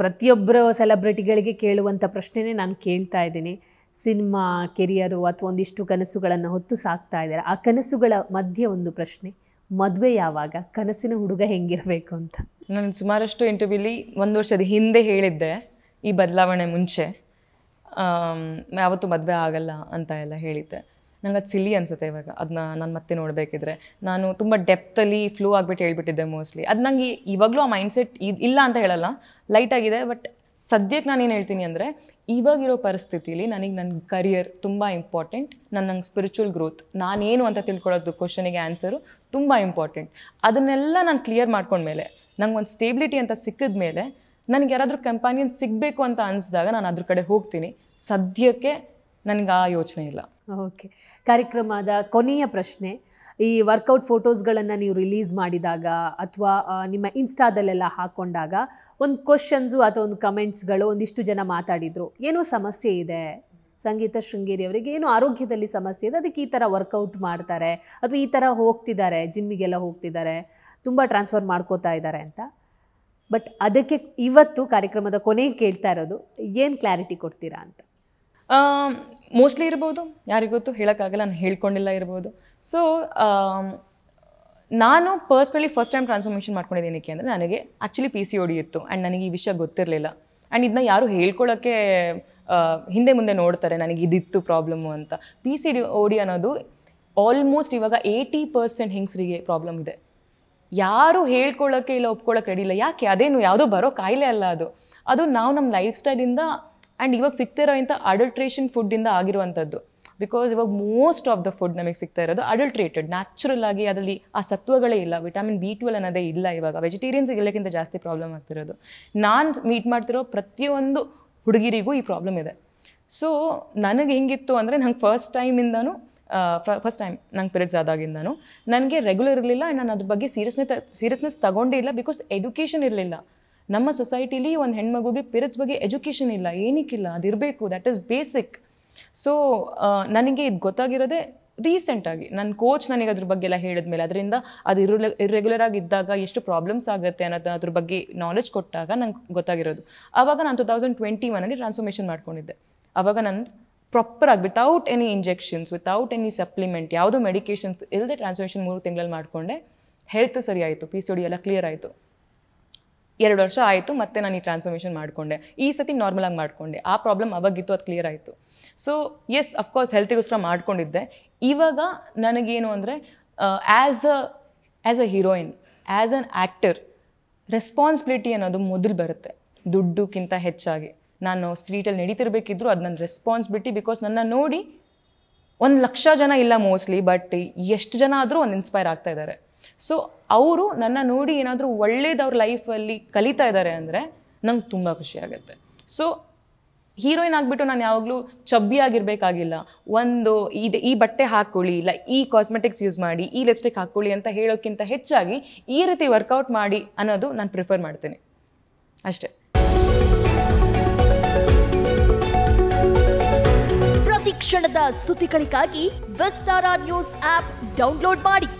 ಪ್ರತಿಯೊಬ್ಬರ ಸೆಲೆಬ್ರಿಟಿಗಳಿಗೆ ಕೇಳುವಂಥ ಪ್ರಶ್ನೆನೇ ನಾನು ಕೇಳ್ತಾ ಇದ್ದೀನಿ. ಸಿನಿಮಾ, ಕೆರಿಯರು ಅಥವಾ ಒಂದಿಷ್ಟು ಕನಸುಗಳನ್ನು ಹೊತ್ತು ಸಾಕ್ತಾ ಇದ್ದಾರೆ? ಆ ಕನಸುಗಳ ಮಧ್ಯೆ ಒಂದು ಪ್ರಶ್ನೆ, ಮದುವೆ ಯಾವಾಗ? ಕನಸಿನ ಹುಡುಗ ಹೆಂಗಿರಬೇಕು ಅಂತ? ನಾನು ಸುಮಾರಷ್ಟು ಇಂಟರ್ವ್ಯೂಲಿ ಒಂದು ವರ್ಷದ ಹಿಂದೆ ಹೇಳಿದ್ದೆ, ಈ ಬದಲಾವಣೆ ಮುಂಚೆ. ಯಾವತ್ತೂ ಮದುವೆ ಆಗಲ್ಲ ಅಂತ ಎಲ್ಲ ಹೇಳಿದ್ದೆ. ನಂಗೆ ಅದು ಸಿಲ್ಲಿ ಅನ್ಸುತ್ತೆ ಇವಾಗ. ಅದನ್ನ ನಾನು ಮತ್ತೆ ನೋಡಬೇಕಿದ್ರೆ. ನಾನು ತುಂಬ ಡೆಪ್ತಲ್ಲಿ ಫ್ಲೋ ಆಗಿಬಿಟ್ಟು ಹೇಳ್ಬಿಟ್ಟಿದ್ದೆ ಮೋಸ್ಟ್ಲಿ ಅದು ನಂಗೆ ಇವಾಗಲೂ ಆ ಮೈಂಡ್ಸೆಟ್ ಇಲ್ಲ ಅಂತ ಹೇಳಲ್ಲ. ಲೈಟ್ ಆಗಿದೆ ಬಟ್ ಸದ್ಯಕ್ಕೆ ನಾನು ಏನು ಹೇಳ್ತೀನಿ ಅಂದರೆ, ಇವಾಗಿರೋ ಪರಿಸ್ಥಿತಿಲಿ ನನಗೆ ನನ್ನ ಕರಿಯರ್ ತುಂಬ ಇಂಪಾರ್ಟೆಂಟ್ ನನ್ನ ನಂಗೆ ಸ್ಪಿರಿಚುವಲ್ ಗ್ರೋತ್ ನಾನೇನು ಅಂತ ತಿಳ್ಕೊಳ್ಳೋದು ಕ್ವಶನಿಗೆ ಆನ್ಸರು ತುಂಬ ಇಂಪಾರ್ಟೆಂಟ್ ಅದನ್ನೆಲ್ಲ ನಾನು ಕ್ಲಿಯರ್ ಮಾಡ್ಕೊಂಡ್ಮೇಲೆ ನಂಗೆ ಒಂದು ಸ್ಟೇಬಿಲಿಟಿ ಅಂತ ಸಿಕ್ಕಿದ ಮೇಲೆ, ನನಗೆ ಯಾರಾದರೂ ಕಂಪಾನಿಯನ್ ಸಿಗಬೇಕು ಅಂತ ಅನಿಸಿದಾಗ ನಾನು ಅದ್ರ ಕಡೆ ಹೋಗ್ತೀನಿ. ಸದ್ಯಕ್ಕೆ ನನಗೆ ಆ ಯೋಚನೆ ಇಲ್ಲ. ಓಕೆ. ಕಾರ್ಯಕ್ರಮದ ಕೊನೆಯ ಪ್ರಶ್ನೆ, ಈ ವರ್ಕೌಟ್ ಫೋಟೋಸ್ಗಳನ್ನು ನೀವು ರಿಲೀಸ್ ಮಾಡಿದಾಗ ಅಥವಾ ನಿಮ್ಮ ಇನ್ಸ್ಟಾದಲ್ಲೆಲ್ಲ ಹಾಕ್ಕೊಂಡಾಗ ಒಂದು ಕ್ವಶನ್ಸು ಅಥವಾ ಒಂದು ಕಮೆಂಟ್ಸ್ಗಳು ಒಂದಿಷ್ಟು ಜನ ಮಾತಾಡಿದರು. ಏನೋ ಸಮಸ್ಯೆ ಇದೆ. ಸಂಗೀತ ಶೃಂಗೇರಿ ಅವರಿಗೆ ಏನು ಆರೋಗ್ಯದಲ್ಲಿ ಸಮಸ್ಯೆ ಇದೆ. ಅದಕ್ಕೆ ಈ ಥರ ವರ್ಕೌಟ್ ಮಾಡ್ತಾರೆ ಅಥವಾ ಈ ಥರ ಹೋಗ್ತಿದ್ದಾರೆ ಜಿಮ್ಮಿಗೆಲ್ಲ ಹೋಗ್ತಿದ್ದಾರೆ, ತುಂಬ ಟ್ರಾನ್ಸ್ಫರ್ ಮಾಡ್ಕೋತಾ ಇದ್ದಾರೆ ಅಂತ. ಬಟ್ ಅದಕ್ಕೆ ಇವತ್ತು ಕಾರ್ಯಕ್ರಮದ ಕೊನೆಗೆ ಕೇಳ್ತಾ ಇರೋದು, ಏನು ಕ್ಲಾರಿಟಿ ಕೊಡ್ತೀರಾ ಅಂತ? ಮೋಸ್ಟ್ಲಿ ಇರ್ಬೋದು. ಯಾರಿಗೊತ್ತು ಹೇಳೋಕ್ಕಾಗಲ್ಲ, ನಾನು ಹೇಳ್ಕೊಂಡಿಲ್ಲ ಇರ್ಬೋದು. ಸೊ ನಾನು ಪರ್ಸ್ನಲಿ ಫಸ್ಟ್ ಟೈಮ್ ಟ್ರಾನ್ಸ್ಫಾರ್ಮೇಷನ್ ಮಾಡ್ಕೊಂಡಿದ್ದೀನಿ ಏನಕ್ಕೆ ಅಂದರೆ ನನಗೆ ಆ್ಯಕ್ಚುಲಿ ಪಿ ಸಿ ಓಡಿ ಇತ್ತು. ಆ್ಯಂಡ್ ನನಗೆ ಈ ವಿಷಯ ಗೊತ್ತಿರಲಿಲ್ಲ. ಆ್ಯಂಡ್ ಇದನ್ನ ಯಾರು ಹೇಳ್ಕೊಳ್ಳೋಕ್ಕೆ ಹಿಂದೆ ಮುಂದೆ ನೋಡ್ತಾರೆ, ನನಗೆ ಇದಿತ್ತು ಪ್ರಾಬ್ಲಮ್ಮು ಅಂತ. ಪಿ ಸಿ ಡಿ ಓಡಿ ಅನ್ನೋದು ಆಲ್ಮೋಸ್ಟ್ ಇವಾಗ ಏಯ್ಟಿ ಪರ್ಸೆಂಟ್ ಹೆಂಗಸರಿಗೆ ಪ್ರಾಬ್ಲಮ್ ಇದೆ. ಯಾರು ಹೇಳ್ಕೊಳ್ಳೋಕ್ಕೆ ಇಲ್ಲ ಒಪ್ಕೊಳ್ಳೋಕೆ ರೆಡಿ ಇಲ್ಲ. ಯಾಕೆ? ಅದೇನು, ಯಾವುದೋ ಬರೋ ಕಾಯಿಲೆ ಅಲ್ಲ ಅದು. ಅದು ನಾವು ನಮ್ಮ ಲೈಫ್ ಸ್ಟೈಲಿಂದ ಆ್ಯಂಡ್ ಇವಾಗ ಸಿಗ್ತಿರೋ ಇಂಥ ಅಡಲ್ಟ್ರೇಷನ್ ಫುಡ್ಡಿಂದ ಆಗಿರುವಂಥದ್ದು. ಬಿಕಾಸ್ ಇವಾಗ ಮೋಸ್ಟ್ ಆಫ್ ದ ಫುಡ್ ನಮಗೆ ಸಿಗ್ತಾ ಇರೋದು ಅಡಲ್ಟ್ರೇಟೆಡ್ ನ್ಯಾಚುರಲ್ ಆಗಿ ಅದರಲ್ಲಿ ಆ ಸತ್ವಗಳೇ ಇಲ್ಲ. ವಿಟಮಿನ್ ಬಿ ಟ್ವೆಲ್ ಅನ್ನೋದೇ ಇಲ್ಲ ಇವಾಗ. ವೆಜಿಟೇರಿಯನ್ಸ್ ಎಲ್ಲಕ್ಕಿಂತ ಜಾಸ್ತಿ ಪ್ರಾಬ್ಲಮ್ ಆಗ್ತಿರೋದು. ನಾನು ಮೀಟ್ ಮಾಡ್ತಿರೋ ಪ್ರತಿಯೊಂದು ಹುಡುಗಿರಿಗೂ ಈ ಪ್ರಾಬ್ಲಮ್ ಇದೆ. ಸೊ ನನಗೆ ಹೆಂಗಿತ್ತು ಅಂದರೆ ನಂಗೆ ಫಸ್ಟ್ ಟೈಮಿಂದನೂ ಫಸ್ಟ್ ಟೈಮ್ ನಂಗೆ ಪಿರಿಯಡ್ಸ್ ಆದಾಗಿಂದನೂ ನನಗೆ ರೆಗ್ಯುಲರ್ ಇರಲಿಲ್ಲ, ನಾನು ಅದ್ರ ಬಗ್ಗೆ ಸೀರಿಯಸ್ನೆಸ್ ಸೀರಿಯಸ್ನೆಸ್ ತಗೊಂಡೇ ಇಲ್ಲ ಬಿಕಾಸ್ ಎಜುಕೇಷನ್ ಇರಲಿಲ್ಲ. ನಮ್ಮ ಸೊಸೈಟಿಲಿ ಒಂದು ಹೆಣ್ಮಗುಗೆ ಪಿರಿಯಡ್ಸ್ ಬಗ್ಗೆ ಎಜುಕೇಷನ್ ಇಲ್ಲ, ಏನಕ್ಕಿಲ್ಲ ಅದಿರಬೇಕು ದ್ಯಾಟ್ ಈಸ್ ಬೇಸಿಕ್ ಸೊ ನನಗೆ ಇದು ಗೊತ್ತಾಗಿರೋದೇ ರೀಸೆಂಟಾಗಿ ನನ್ನ ಕೋಚ್ ನನಗೆ ಅದ್ರ ಬಗ್ಗೆ ಎಲ್ಲ ಹೇಳಿದ್ಮೇಲೆ ಅದರಿಂದ ಅದು ಇರುಲ ಇರ್ರೆಗ್ಯುಲರ್ ಆಗಿ ಇದ್ದಾಗ ಎಷ್ಟು ಪ್ರಾಬ್ಲಮ್ಸ್ ಆಗುತ್ತೆ ಅನ್ನೋದು ಅದ್ರ ಬಗ್ಗೆ ನಾಲೆಜ್ ಕೊಟ್ಟಾಗ ನಂಗೆ ಗೊತ್ತಾಗಿರೋದು. ಆವಾಗ ನಾನು ಟು ತೌಸಂಡ್ ಟ್ವೆಂಟಿ ಒನಲ್ಲಿ ಟ್ರಾನ್ಸ್ಫಾರ್ಮೇಷನ್ ಮಾಡ್ಕೊಂಡಿದ್ದೆ. ಆವಾಗ ನಾನು ಪ್ರಾಪರಾಗಿ without any injections without any supplement ಯಾವುದೋ ಮೆಡಿಕೇಷನ್ಸ್ ಇಲ್ಲದೆ ಟ್ರಾನ್ಸ್ಫಾರ್ಮೇಷನ್ ಮೂರು ತಿಂಗಳಲ್ಲಿ ಮಾಡಿಕೊಂಡೆ ಹೆಲ್ತ್ ಸರಿ ಆಯಿತು ಪಿ ಸಿ ಡಿ ಎಲ್ಲ ಕ್ಲಿಯರ್ ಆಯಿತು. ಎರಡು ವರ್ಷ ಆಯಿತು, ಮತ್ತೆ ನಾನು ಈ ಟ್ರಾನ್ಸ್ಫಾರ್ಮೇಷನ್ ಮಾಡಿಕೊಂಡೆ. ಈ ಸತಿ ನಾರ್ಮಲಾಗಿ ಮಾಡಿಕೊಂಡೆ. ಆ ಪ್ರಾಬ್ಲಮ್ ಅವಾಗಿತ್ತು, ಅದು ಕ್ಲಿಯರ್ ಆಯಿತು. ಸೊ ಎಸ್ ಅಫ್ಕೋರ್ಸ್ ಹೆಲ್ತಿಗೋಸ್ಕರ ಮಾಡ್ಕೊಂಡಿದ್ದೆ. ಇವಾಗ ನನಗೇನು ಅಂದರೆ as a as a heroine as an actor responsibility ಅನ್ನೋದು ಮೊದಲು ಬರುತ್ತೆ. ದುಡ್ಡುಕ್ಕಿಂತ ಹೆಚ್ಚಾಗಿ. ನಾನು ಸ್ಟ್ರೀಟಲ್ಲಿ ನಡೀತಿರ್ಬೇಕಿದ್ರು ಅದು ನನ್ನ ರೆಸ್ಪಾನ್ಸಿಬಿಲಿಟಿ ಬಿಕಾಸ್ ನನ್ನ ನೋಡಿ ಒಂದು ಲಕ್ಷ ಜನ ಇಲ್ಲ ಮೋಸ್ಟ್ಲಿ ಬಟ್ ಎಷ್ಟು ಜನ ಆದರೂ ಒಂದು ಇನ್ಸ್ಪೈರ್ ಆಗ್ತಾ ಇದ್ದಾರೆ ಸೊ ಅವರು ನನ್ನ ನೋಡಿ ಏನಾದರೂ ಒಳ್ಳೇದು ಅವ್ರ ಲೈಫಲ್ಲಿ ಕಲಿತಾ ಇದ್ದಾರೆ ಅಂದರೆ ನಂಗೆ ತುಂಬ ಖುಷಿ ಆಗುತ್ತೆ. ಸೊ ಹೀರೋಯಿನ್ ಆಗಿಬಿಟ್ಟು ನಾನು ಯಾವಾಗಲೂ ಚಬ್ಬಿಯಾಗಿರ್ಬೇಕಾಗಿಲ್ಲ ಒಂದು ಇದು, ಈ ಬಟ್ಟೆ ಹಾಕ್ಕೊಳ್ಳಿ ಇಲ್ಲ ಈ ಕಾಸ್ಮೆಟಿಕ್ಸ್ ಯೂಸ್ ಮಾಡಿ, ಈ ಲಿಪ್ಸ್ಟಿಕ್ ಹಾಕ್ಕೊಳ್ಳಿ ಅಂತ ಹೇಳೋಕ್ಕಿಂತ ಹೆಚ್ಚಾಗಿ ಈ ರೀತಿ ವರ್ಕೌಟ್ ಮಾಡಿ ಅನ್ನೋದು ನಾನು ಪ್ರಿಫರ್ ಮಾಡ್ತೀನಿ. ಅಷ್ಟೇ. ಪ್ರತಿ ಕ್ಷಣದ ಸುದ್ದಿಗಳಿಗಾಗಿ ವಿಸ್ತಾರ ನ್ಯೂಸ್ ಆಪ್ ಡೌನ್ಲೋಡ್ ಮಾಡಿ.